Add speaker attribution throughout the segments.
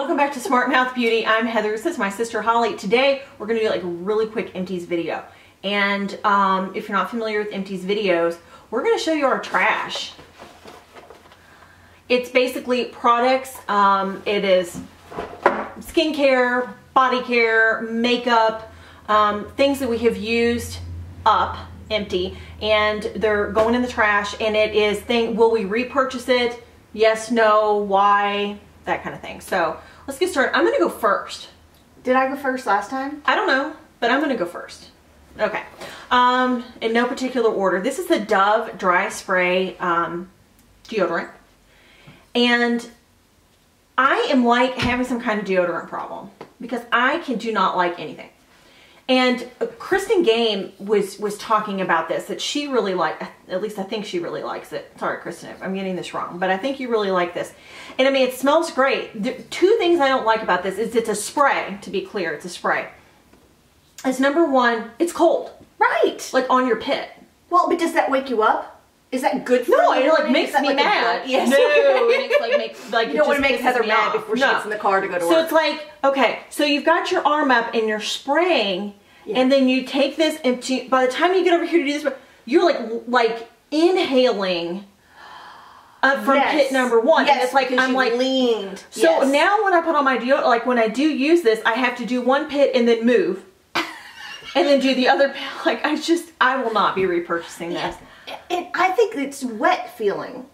Speaker 1: Welcome back to Smart Mouth Beauty. I'm Heather. This is my sister Holly. Today we're going to do like a really quick empties video. And um, if you're not familiar with empties videos, we're going to show you our trash. It's basically products. Um, it is skincare, body care, makeup, um, things that we have used up empty and they're going in the trash and it is thing will we repurchase it yes no why that kind of thing so let's get started. I'm gonna go first.
Speaker 2: Did i go first last time?
Speaker 1: I don't know but i'm gonna go first. Okay. Um in no particular order. This is the dove dry spray um deodorant. And i am like having some kind of deodorant problem because i can do not like anything and Kristen Game was was talking about this that she really liked. At least I think she really likes it. Sorry, Kristen, if I'm getting this wrong, but I think you really like this. And I mean, it smells great. The two things I don't like about this is it's a spray. To be clear, it's a spray. It's number one. It's cold.
Speaker 2: Right.
Speaker 1: Like on your pit.
Speaker 2: Well, but does that wake you up? Is that good for
Speaker 1: no,
Speaker 2: you?
Speaker 1: No, it like makes me like mad.
Speaker 2: Yes.
Speaker 1: No, it makes like makes like
Speaker 2: you don't want to make Heather mad before she no. gets in the car to go to
Speaker 1: so
Speaker 2: work.
Speaker 1: So it's like okay, so you've got your arm up and you're spraying yeah. And then you take this and to, by the time you get over here to do this, you're like like inhaling uh, from yes. pit number one.
Speaker 2: Yes,
Speaker 1: and it's like I'm like
Speaker 2: leaned.
Speaker 1: So
Speaker 2: yes.
Speaker 1: now when I put on my deodorant, like when I do use this, I have to do one pit and then move. and then do the other pit. Like I just I will not be repurchasing this.
Speaker 2: And I think it's wet feeling.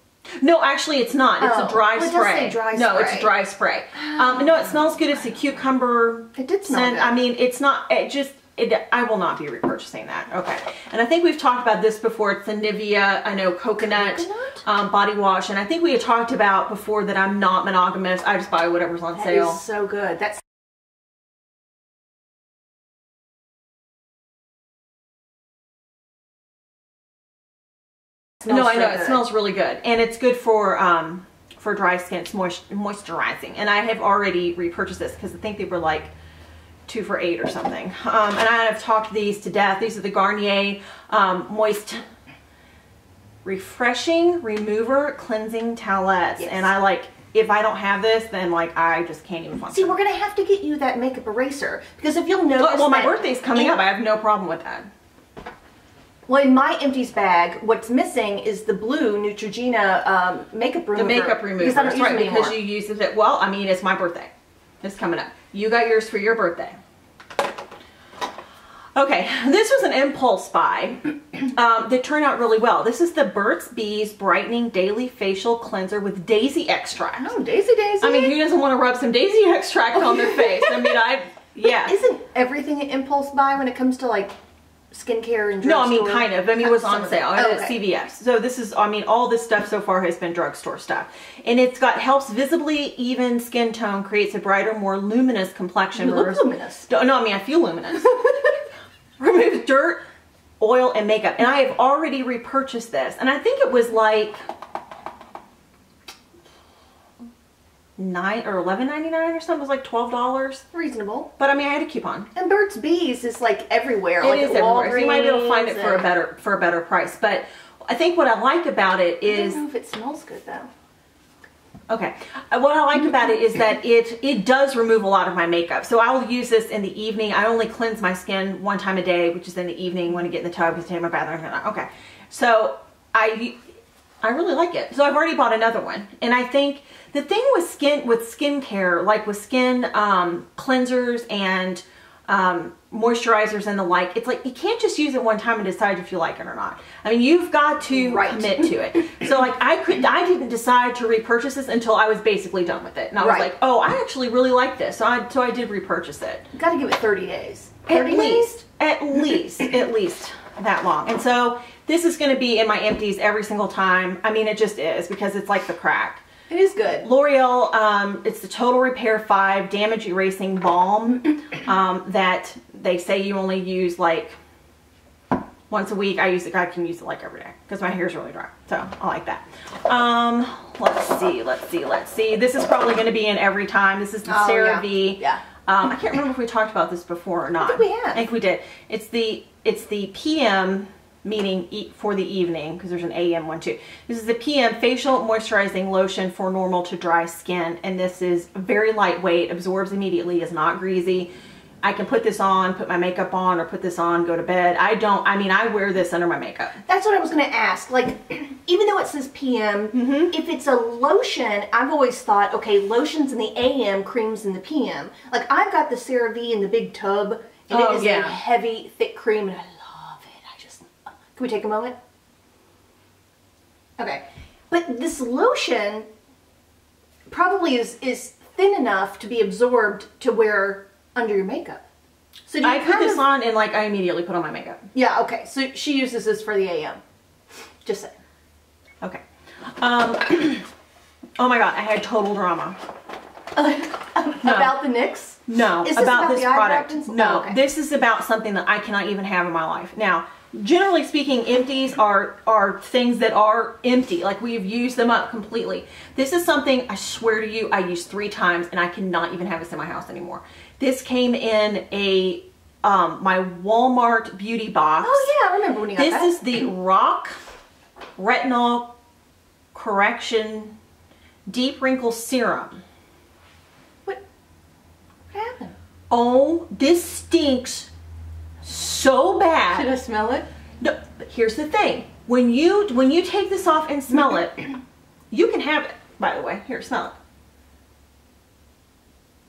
Speaker 1: No, actually it's not. It's
Speaker 2: oh.
Speaker 1: a dry
Speaker 2: well,
Speaker 1: spray.
Speaker 2: dry
Speaker 1: no,
Speaker 2: spray.
Speaker 1: it's a dry spray. Um, no, it smells good. It's a cucumber.
Speaker 2: It did smell
Speaker 1: scent.
Speaker 2: good.
Speaker 1: I mean, it's not. It just it, I will not be repurchasing that. Okay. And I think we've talked about this before. It's the Nivea, I know, coconut,
Speaker 2: coconut?
Speaker 1: Um, body wash. And I think we had talked about before that I'm not monogamous. I just buy whatever's on
Speaker 2: that
Speaker 1: sale.
Speaker 2: So good. That's
Speaker 1: no, I know. It smells really good. And it's good for... Um, for dry skin, it's moist, moisturizing. And I have already repurchased this because I think they were like two for eight or something. Um, and I have talked these to death. These are the Garnier um, Moist Refreshing Remover Cleansing Towelettes.
Speaker 2: Yes.
Speaker 1: And I like, if I don't have this, then like I just can't even function.
Speaker 2: See, we're going to have to get you that makeup eraser. Because if you'll notice
Speaker 1: Well, well my birthday's coming up. I have no problem with that.
Speaker 2: Well, in my empties bag, what's missing is the blue Neutrogena um, makeup remover.
Speaker 1: The makeup remover.
Speaker 2: Because I don't
Speaker 1: That's
Speaker 2: use
Speaker 1: right, because you use it. Well, I mean, it's my birthday. It's coming up. You got yours for your birthday. Okay, this was an impulse buy um, that turned out really well. This is the Burt's Bees Brightening Daily Facial Cleanser with Daisy Extract.
Speaker 2: Oh, Daisy Daisy.
Speaker 1: I mean, who doesn't want to rub some Daisy Extract on their face? I mean, I, yeah.
Speaker 2: Isn't everything an impulse buy when it comes to like skincare and
Speaker 1: No, I mean, kind of. I mean, it was on sale at.
Speaker 2: Oh, okay.
Speaker 1: CVS. So this is, I mean, all this stuff so far has been drugstore stuff. And it's got, helps visibly even skin tone, creates a brighter, more luminous complexion.
Speaker 2: You look luminous.
Speaker 1: No, I mean, I feel luminous. Remove dirt, oil, and makeup. And I have already repurchased this. And I think it was like nine or eleven ninety nine or something. It was like twelve dollars.
Speaker 2: Reasonable.
Speaker 1: But I mean, I had a coupon.
Speaker 2: And Burt's Bees is like everywhere.
Speaker 1: It
Speaker 2: like
Speaker 1: is everywhere. So you might be able to find it for a better for a better price. But I think what I like about it is.
Speaker 2: I don't know if it smells good though.
Speaker 1: Okay. Uh, What I like about it is that it it does remove a lot of my makeup. So I'll use this in the evening. I only cleanse my skin one time a day, which is in the evening when I get in the tub because I take my bath. Okay. So I I really like it. So I've already bought another one. And I think the thing with skin with skincare, like with skin um, cleansers and um, moisturizers and the like, it's like you can't just use it one time and decide if you like it or not. I mean, you've got to
Speaker 2: Right.
Speaker 1: commit to it. So like I could, I didn't decide to repurchase this until I was basically done with it, and I was
Speaker 2: Right.
Speaker 1: like, oh, I actually really like this, so I so I did repurchase it.
Speaker 2: You gotta give it 30 days.
Speaker 1: At
Speaker 2: 30 days?
Speaker 1: At least, at least that long. And so this is going to be in my empties every single time. I mean, it just is because it's like the crack.
Speaker 2: It is good.
Speaker 1: L'Oreal, um, it's the Total Repair 5 Damage Erasing Balm um, that they say you only use like once a week. I use it, I can use it like every day because my hair is really dry. So I like that. Um, let's see, let's see, let's see. This is probably going to be in every time. This is the
Speaker 2: Oh, yeah.
Speaker 1: CeraVe.
Speaker 2: Yeah.
Speaker 1: Um, I can't remember if we talked about this before or not.
Speaker 2: I think we have.
Speaker 1: I think we did. It's the, it's the PM meaning e- for the evening, because there's an AM one too. This is the PM facial moisturizing lotion for normal to dry skin. And this is very lightweight, absorbs immediately, is not greasy. I can put this on, put my makeup on, or put this on, go to bed. I don't, I mean, I wear this under my makeup.
Speaker 2: That's what I was going to ask. Like, even though it says PM,
Speaker 1: Mm-hmm.
Speaker 2: if it's a lotion, I've always thought, okay, lotions in the AM, creams in the PM. Like, I've got the CeraVe in the big tub, and
Speaker 1: Oh,
Speaker 2: it is
Speaker 1: yeah.
Speaker 2: a heavy, thick cream, and I love it. I just, can we take a moment? Okay, but this lotion probably is is thin enough to be absorbed to wear under your makeup. So do you
Speaker 1: I put this
Speaker 2: of-
Speaker 1: on and like I immediately put on my makeup.
Speaker 2: Yeah. Okay. So she uses this for the AM. Just saying.
Speaker 1: Okay. Um, oh my god, I had total drama.
Speaker 2: About the Knicks?
Speaker 1: No,
Speaker 2: Is this
Speaker 1: about,
Speaker 2: about
Speaker 1: this product. No,
Speaker 2: Oh, okay.
Speaker 1: this is about something that I cannot even have in my life. Now, generally speaking, empties are are things that are empty. Like we've used them up completely. This is something I swear to you, I used three times and I cannot even have this in my house anymore. This came in a um, my Walmart beauty box.
Speaker 2: Oh yeah, I remember when you got
Speaker 1: This is the RoC Retinol Correxion Deep Wrinkle Serum.
Speaker 2: what? What happened?
Speaker 1: Oh, this stinks so
Speaker 2: Should
Speaker 1: bad.
Speaker 2: I smell it?
Speaker 1: No, but here's the thing. When you when you take this off and smell it, you can have it. By the way, here, smell it.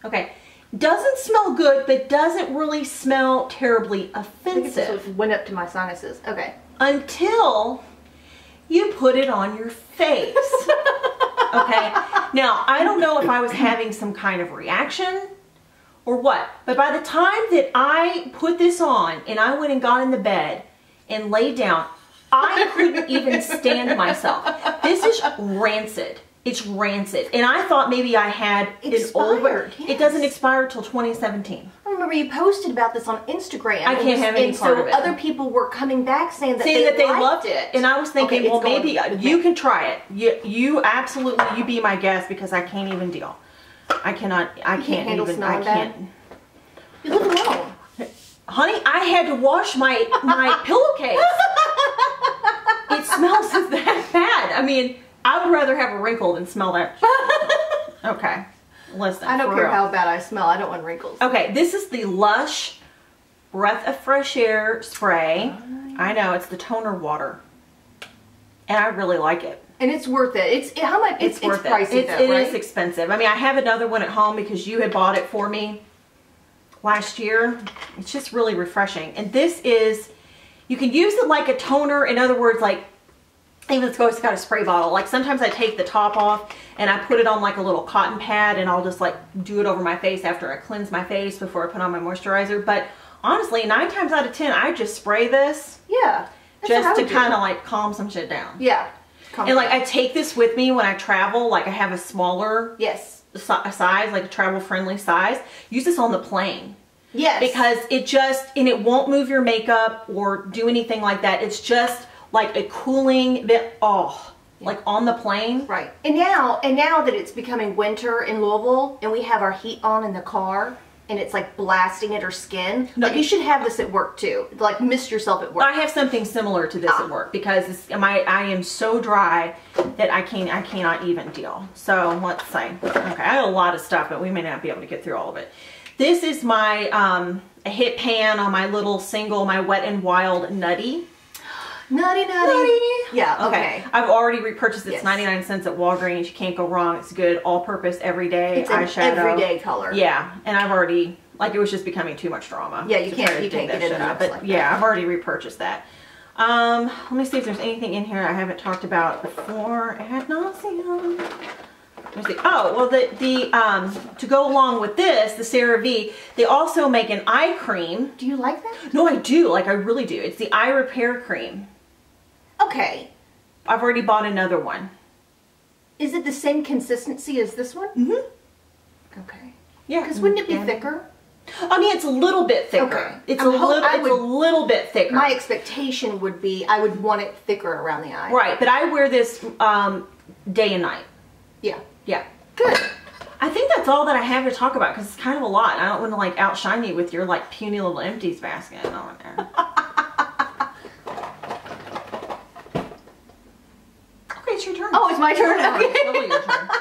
Speaker 1: Okay, doesn't smell good, but doesn't really smell terribly
Speaker 2: I think it's just
Speaker 1: offensive
Speaker 2: went up to my sinuses. Okay.
Speaker 1: until you put it on your face. okay. Now, I don't know if I was having some kind of reaction or what, but by the time that I put this on and I went and got in the bed and laid down, I couldn't even stand myself. This is rancid. It's rancid. And I thought maybe I had an old
Speaker 2: Expired,
Speaker 1: It doesn't expire till 2017.
Speaker 2: I remember you posted about this on Instagram.
Speaker 1: I can't
Speaker 2: was-
Speaker 1: have any
Speaker 2: and
Speaker 1: part
Speaker 2: so
Speaker 1: of it.
Speaker 2: other people were coming back saying that
Speaker 1: saying
Speaker 2: they
Speaker 1: that they loved
Speaker 2: it.
Speaker 1: And I was thinking,
Speaker 2: Okay,
Speaker 1: well, maybe you can try it. You, you absolutely, you be my guest because I can't even deal. I cannot, I can't,
Speaker 2: handle
Speaker 1: even, I can't.
Speaker 2: You live alone.
Speaker 1: Honey, I had to wash my, my pillowcase. it smells that bad. I mean, I would rather have a wrinkle than smell that. Okay, listen.
Speaker 2: I don't care
Speaker 1: real.
Speaker 2: how bad I smell. I don't want wrinkles.
Speaker 1: Okay, this is the Lush Breath of Fresh Air spray. I know, it's the toner water. And I really like it.
Speaker 2: And it's worth it. It's how much? It's,
Speaker 1: It's, worth
Speaker 2: it's pricey
Speaker 1: it.
Speaker 2: Though,
Speaker 1: it
Speaker 2: right?
Speaker 1: is expensive. I mean, I have another one at home because you had bought it for me last year. It's just really refreshing. And this is, you can use it like a toner. In other words, like, even though it's got a spray bottle. Like sometimes I take the top off and I put it on like a little cotton pad and I'll just like do it over my face after I cleanse my face before I put on my moisturizer. But honestly, nine times out of 10, I just spray this
Speaker 2: yeah. That's what I
Speaker 1: just to kind of like calm some shit down.
Speaker 2: Yeah.
Speaker 1: Calm And like I take this with me when I travel. Like I have a smaller
Speaker 2: yes.
Speaker 1: si- size, like a travel friendly size. Use this on the plane
Speaker 2: Yes.
Speaker 1: because it just and it won't move your makeup or do anything like that. It's just like a cooling bit. Oh, like on the plane.
Speaker 2: Right. And now, and now that it's becoming winter in Louisville, and we have our heat on in the car, and it's like blasting at her skin.
Speaker 1: No,
Speaker 2: like you should have this at work too. Like mist yourself at work.
Speaker 1: I have something similar to this
Speaker 2: Ah.
Speaker 1: at work because it's, my I am so dry that I can't I cannot even deal. So let's say okay, I have a lot of stuff, but we may not be able to get through all of it. This is my um, a hit pan on my little single, my Wet and Wild Nutty.
Speaker 2: Nutty, nutty.
Speaker 1: Nutty.
Speaker 2: Yeah.
Speaker 1: Okay.
Speaker 2: Okay.
Speaker 1: I've already repurchased it. It's
Speaker 2: Yes.
Speaker 1: 99 cents at Walgreens. You can't go wrong. It's good, all purpose, everyday
Speaker 2: It's an
Speaker 1: eyeshadow.
Speaker 2: everyday color.
Speaker 1: Yeah, and I've already like it was just becoming too much drama.
Speaker 2: Yeah, you can't- you can't
Speaker 1: that
Speaker 2: get into
Speaker 1: out. But
Speaker 2: like
Speaker 1: yeah. I've already repurchased that. Um, let me see if there's anything in here I haven't talked about before ad nauseum. Let me see. Oh, well, the the um to go along with this, the CeraVe, they also make an eye cream.
Speaker 2: Do you like that?
Speaker 1: No, I do. Like I really do. It's the eye repair cream.
Speaker 2: Okay.
Speaker 1: I've already bought another one.
Speaker 2: Is it the same consistency as this one?
Speaker 1: Mm-hmm.
Speaker 2: Okay.
Speaker 1: Yeah.
Speaker 2: Because wouldn't it be
Speaker 1: Yeah.
Speaker 2: thicker?
Speaker 1: I mean, it's a little bit thicker.
Speaker 2: Okay.
Speaker 1: It's
Speaker 2: I'm
Speaker 1: a little. It's a little bit thicker.
Speaker 2: My expectation would be I would want it thicker around the eye.
Speaker 1: Right, but I wear this um, day and night.
Speaker 2: Yeah.
Speaker 1: Yeah.
Speaker 2: Good.
Speaker 1: I think that's all that I have to talk about because it's kind of a lot. I don't want to like outshine you with your like puny little empties basket on there.
Speaker 2: Oh, my turn.
Speaker 1: Oh,
Speaker 2: Okay.
Speaker 1: it's totally your turn.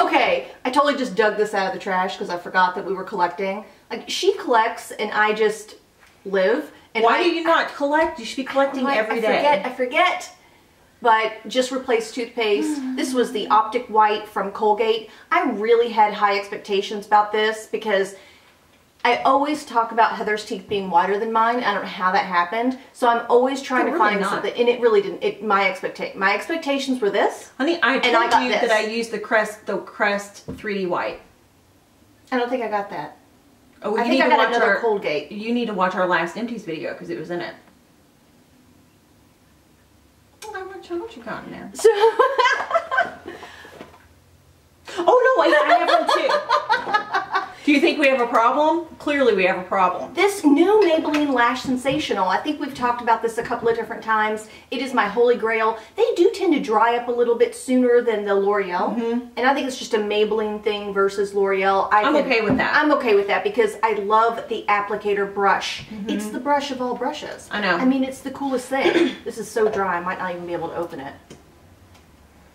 Speaker 2: Okay, I totally just dug this out of the trash because I forgot that we were collecting. Like she collects and I just live. And
Speaker 1: Why
Speaker 2: I,
Speaker 1: do you not collect? You should be collecting
Speaker 2: I,
Speaker 1: every
Speaker 2: I
Speaker 1: day.
Speaker 2: forget. I forget. But just replaced toothpaste. this was the Optic White from Colgate. I really had high expectations about this because I always talk about Heather's teeth being whiter than mine. I don't know how that happened. So I'm always trying
Speaker 1: They're
Speaker 2: to
Speaker 1: really
Speaker 2: find
Speaker 1: not.
Speaker 2: something, and it really didn't. It my expecta- my expectations were this.
Speaker 1: Honey, I told
Speaker 2: I
Speaker 1: you
Speaker 2: this.
Speaker 1: that I used the Crest, the Crest 3D White.
Speaker 2: I don't think I got that.
Speaker 1: Oh,
Speaker 2: I
Speaker 1: you
Speaker 2: think
Speaker 1: need
Speaker 2: I
Speaker 1: to
Speaker 2: got
Speaker 1: watch
Speaker 2: another
Speaker 1: our,
Speaker 2: Colgate.
Speaker 1: You need to watch our last empties video because it was in it. Oh, I'm not sure what you got in there.
Speaker 2: So
Speaker 1: Oh no, wait, I have one too. Do you think we have a problem? Clearly, we have a problem.
Speaker 2: This new Maybelline Lash Sensational, I think we've talked about this a couple of different times. It is my holy grail. They do tend to dry up a little bit sooner than the L'Oreal. Mm-hmm. And I think it's just a Maybelline thing versus L'Oreal. I.
Speaker 1: I'm
Speaker 2: can-
Speaker 1: okay with that.
Speaker 2: I'm okay with that because I love the applicator brush. Mm-hmm. It's the brush of all brushes.
Speaker 1: I know.
Speaker 2: I mean, it's the coolest thing. this is so dry, I might not even be able to open it.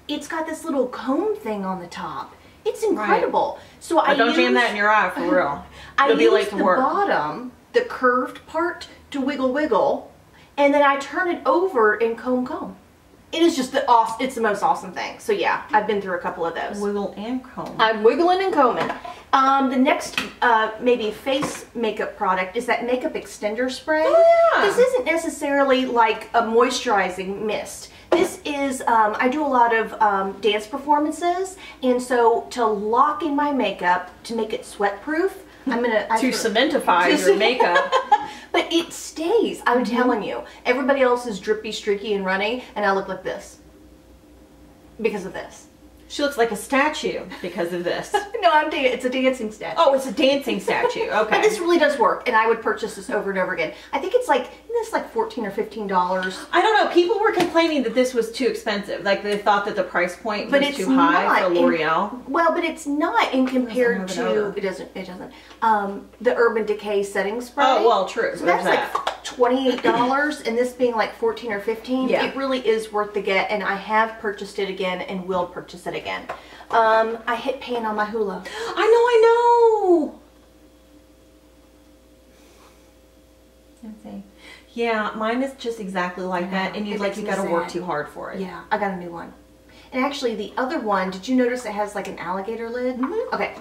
Speaker 2: It's got this little comb thing on the top. It's incredible. So I
Speaker 1: don't jam that in your eye for real.
Speaker 2: I
Speaker 1: You'll be
Speaker 2: use
Speaker 1: late to
Speaker 2: the
Speaker 1: work.
Speaker 2: bottom, the curved part, to wiggle wiggle, and then I turn it over and comb comb. It is just the awesome. It's the most awesome thing. So yeah, I've been through a couple of those.
Speaker 1: Wiggle and comb.
Speaker 2: I'm wiggling and combing. Um, the next uh, maybe face makeup product is that makeup extender spray.
Speaker 1: Oh, yeah.
Speaker 2: This isn't necessarily like a moisturizing mist. This is, um, I do a lot of um, dance performances, and so to lock in my makeup to make it sweat proof, I'm gonna
Speaker 1: to cementify your makeup.
Speaker 2: but it stays. I'm telling you. Everybody else is drippy, streaky, and runny, and I look like this because of this.
Speaker 1: She looks like a statue because of this.
Speaker 2: No, I'm da- it's a dancing statue.
Speaker 1: Oh, it's a dancing statue. Okay.
Speaker 2: But this really does work, and I would purchase this over and over again. I think it's like isn't this like fourteen or fifteen dollars.
Speaker 1: I don't know. People were complaining that this was too expensive. Like they thought that the price point
Speaker 2: But
Speaker 1: was
Speaker 2: it's
Speaker 1: too high for L'Oreal.
Speaker 2: Well, but it's not in compared
Speaker 1: an
Speaker 2: to
Speaker 1: odor.
Speaker 2: it doesn't it doesn't um, the Urban Decay setting spray.
Speaker 1: Oh well, true.
Speaker 2: So
Speaker 1: There's
Speaker 2: that's
Speaker 1: that.
Speaker 2: like twenty eight dollars, and this being like fourteen or fifteen.
Speaker 1: Yeah.
Speaker 2: It really is worth the get, and I have purchased it again and will purchase it again. Um, I hit pan on my Hoola.
Speaker 1: I know. I know. Let's. Yeah, mine is just exactly like that, and you
Speaker 2: It
Speaker 1: like you got to work too hard for it.
Speaker 2: Yeah, I got a new one. And actually, the other one, did you notice it has like an alligator lid?
Speaker 1: Mm-hmm.
Speaker 2: Okay.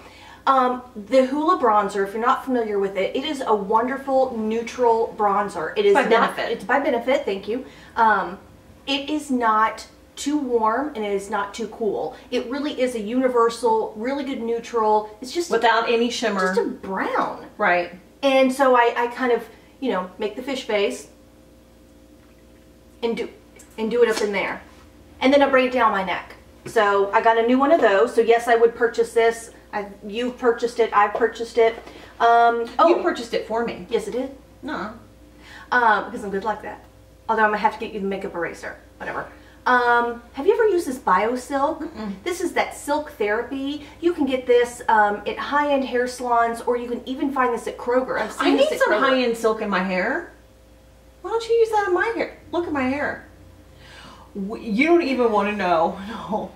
Speaker 2: Um, the Hoola bronzer, if you're not familiar with it, it is a wonderful neutral bronzer. It is
Speaker 1: By
Speaker 2: not,
Speaker 1: Benefit.
Speaker 2: It's by benefit. Thank you. Um, it is not too warm and it is not too cool. It really is a universal, really good neutral. It's just
Speaker 1: Without any shimmer.
Speaker 2: just a brown.
Speaker 1: right.
Speaker 2: And so I, I kind of, you know, make the fish face and do and do it up in there. And then I braid it down my neck. So I got a new one of those. So yes, I would purchase this. I, you've purchased it. I've purchased it. Um, oh,
Speaker 1: You purchased it for me.
Speaker 2: yes, it did.
Speaker 1: No.
Speaker 2: Um, because I'm good like that. Although I'm gonna have to get you the makeup eraser. Whatever. Um, have you ever used this BioSilk? This is that silk therapy. You can get this um, at high-end hair salons, or you can even find this at Kroger. I've seen
Speaker 1: I need some high-end silk in my hair. Why don't you use that in my hair? Look at my hair. You don't even want to know no,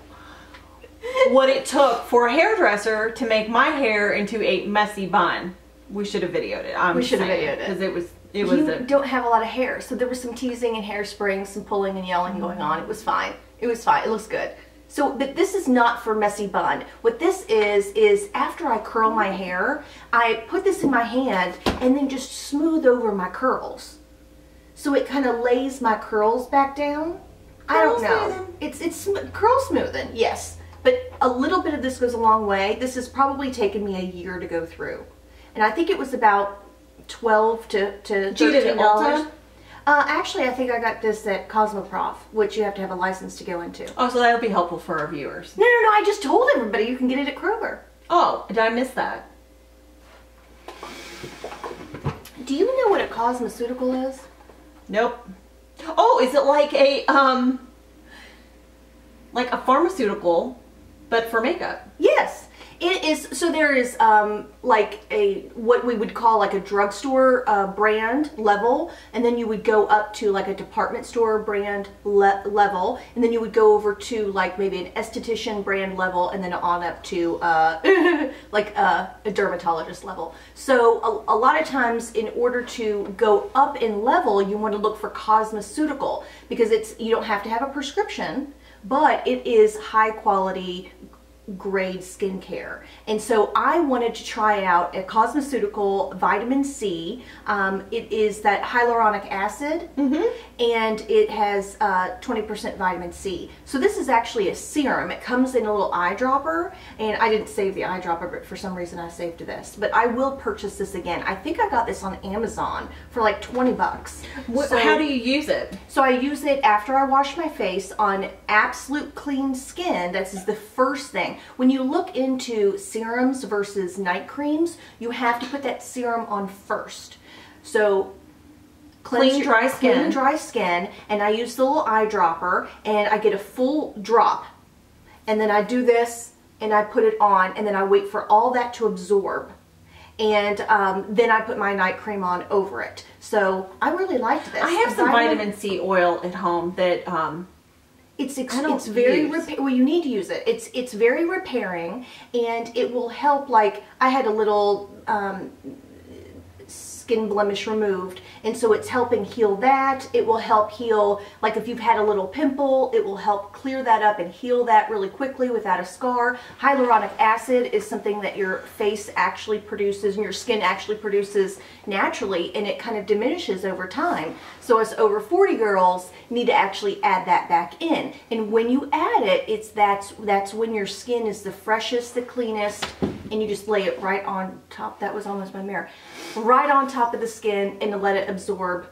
Speaker 1: what it took for a hairdresser to make my hair into a messy bun. We should have videoed it. I'm
Speaker 2: We should have videoed it.
Speaker 1: because it was it was
Speaker 2: you
Speaker 1: a,
Speaker 2: don't have a lot of hair, so there was some teasing and hairspraying, some pulling and yelling mm-hmm. going on. It was fine. It was fine. It looks good. So, but this is not for messy bun. What this is is after I curl my hair, I put this in my hand and then just smooth over my curls. So it kind of lays my curls back down. I don't know.
Speaker 1: smoothing.
Speaker 2: It's it's sm- curl smoothing, yes. But a little bit of this goes a long way. This has probably taken me a year to go through, and I think it was about twelve to to
Speaker 1: Did you get it
Speaker 2: thirteen dollars. Uh, actually, I think I got this at Cosmoprof, which you have to have a license to go into.
Speaker 1: oh, so that'll be helpful for our viewers.
Speaker 2: No, no, no! I just told everybody you can get it at Kroger.
Speaker 1: Oh, did I miss that?
Speaker 2: Do you know what a cosmeceutical is?
Speaker 1: Nope. Oh, is it like a um like a pharmaceutical but for makeup?
Speaker 2: Yes, It is so there is um, like a what we would call like a drugstore uh, brand level, and then you would go up to like a department store brand le- level, and then you would go over to like maybe an esthetician brand level, and then on up to uh, like a, a dermatologist level. So a, a lot of times, in order to go up in level, you want to look for cosmeceutical because it's you don't have to have a prescription but it is high quality grade skincare. And so I wanted to try out a cosmeceutical vitamin C. Um, it is that hyaluronic acid and it has uh, 20% vitamin C. So this is actually a serum. It comes in a little eyedropper and I didn't save the eyedropper but for some reason I saved this. But I will purchase this again. I think I got this on Amazon for like 20 bucks.
Speaker 1: What,
Speaker 2: So-
Speaker 1: how do you use it?
Speaker 2: so I use it after I wash my face on absolute clean skin. This is the first thing. When you look into serums versus night creams, you have to put that serum on first. So
Speaker 1: Clean,
Speaker 2: your-
Speaker 1: dry skin.
Speaker 2: Clean dry skin, and I use the little eyedropper, and I get a full drop, and then I do this, and I put it on, and then I wait for all that to absorb. And um, then I put my night cream on over it. So I really liked this.
Speaker 1: I have some
Speaker 2: Vitamin-
Speaker 1: vitamin C oil at home that um,
Speaker 2: It's ex-
Speaker 1: I don't
Speaker 2: it's very repa- well. You need to use it. It's it's very repairing, and it will help. Like I had a little um, skin blemish removed, and so it's helping heal that. It will help heal. Like if you've had a little pimple, it will help clear that up and heal that really quickly without a scar. Hyaluronic acid is something that your face actually produces and your skin actually produces naturally, and it kind of diminishes over time. So us over 40 girls need to actually add that back in. And when you add it, it's that's that's when your skin is the freshest, the cleanest, and you just lay it right on top. That was almost my mirror. Right on top of the skin and to let it absorb.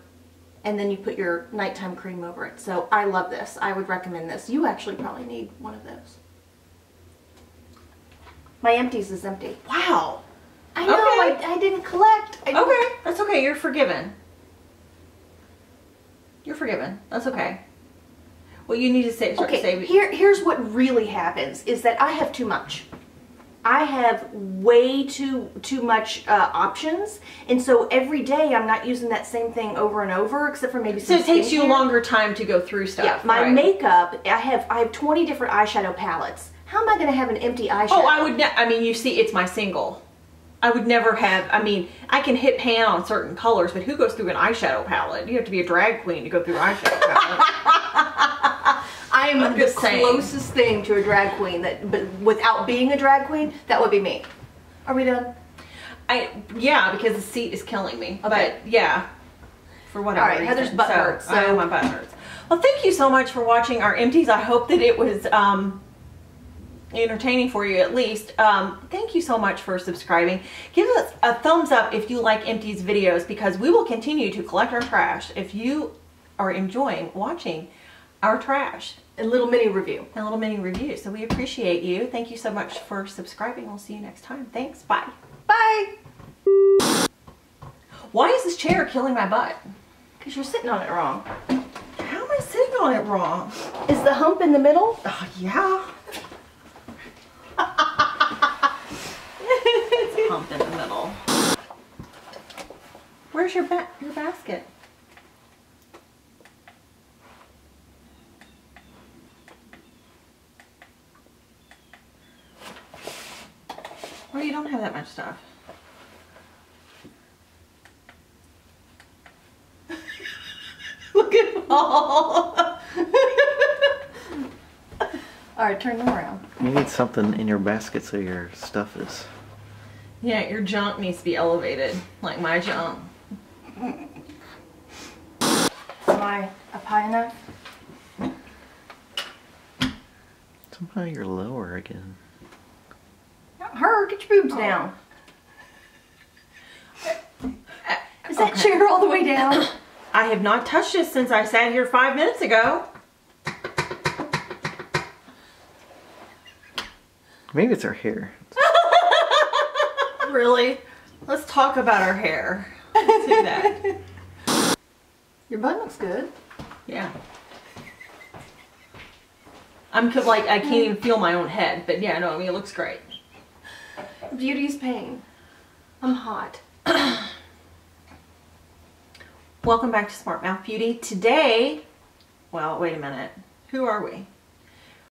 Speaker 2: And then you put your nighttime cream over it. So I love this. I would recommend this. You actually probably need one of those. My empties is empty.
Speaker 1: wow.
Speaker 2: I know,
Speaker 1: Okay.
Speaker 2: I, I didn't collect. I didn't-
Speaker 1: Okay, that's okay. You're forgiven. You're forgiven. That's okay. Well, you need to say, start
Speaker 2: Okay,
Speaker 1: save
Speaker 2: here, here's what really happens is that I have too much. I have way too too much uh, options, and so every day I'm not using that same thing over and over, except for maybe.
Speaker 1: So it takes you a longer time to go through stuff.
Speaker 2: Yeah, my
Speaker 1: right?
Speaker 2: makeup. I have I have 20 different eyeshadow palettes. How am I going to have an empty eyeshadow?
Speaker 1: Oh, I would. Ne- I mean, you see, it's my single. I would never have. I mean, I can hit pan on certain colors, but who goes through an eyeshadow palette? You have to be a drag queen to go through eyeshadow palette.
Speaker 2: I am the closest thing to a drag queen that, but without being a drag queen, that would be me. Are we done?
Speaker 1: I yeah, because the seat is killing me.
Speaker 2: Okay.
Speaker 1: But yeah, for whatever
Speaker 2: All right,
Speaker 1: reason.
Speaker 2: Heather's butt
Speaker 1: so,
Speaker 2: hurts,
Speaker 1: I know my butt hurts. Well, thank you so much for watching our empties. I hope that it was um, entertaining for you at least. Um, thank you so much for subscribing. Give us a thumbs up if you like empties videos because we will continue to collect our trash if you are enjoying watching our trash
Speaker 2: A little mini review.
Speaker 1: A little mini review. So we appreciate you. Thank you so much for subscribing. We'll see you next time. Thanks. Bye.
Speaker 2: Bye.
Speaker 1: Why is this chair killing my butt?
Speaker 2: Because you're sitting on it wrong.
Speaker 1: How am I sitting on it wrong?
Speaker 2: Is the hump in the middle?
Speaker 1: Oh, yeah. Hump in the middle. Where's your ba- your basket? Well, you don't have that much stuff. Look at all.
Speaker 2: All right, turn them around.
Speaker 3: You need something in your basket so your stuff is.
Speaker 1: Yeah, your junk needs to be elevated, like my junk.
Speaker 2: Am I up high enough?
Speaker 3: Somehow you're lower again.
Speaker 2: Not her. Get your boobs oh. down. Uh, is that
Speaker 1: Okay.
Speaker 2: chair all the way down?
Speaker 1: I have not touched this since I sat here five minutes ago.
Speaker 3: Maybe it's our hair.
Speaker 1: Really? Let's talk about our hair. Let's do that.
Speaker 2: Your bun looks good.
Speaker 1: Yeah. I'm like I can't even feel my own head, but yeah, no, I mean it looks great.
Speaker 2: Beauty's pain. I'm hot.
Speaker 1: Welcome back to Smart Mouth Beauty. Today, well, wait a minute. Who are we?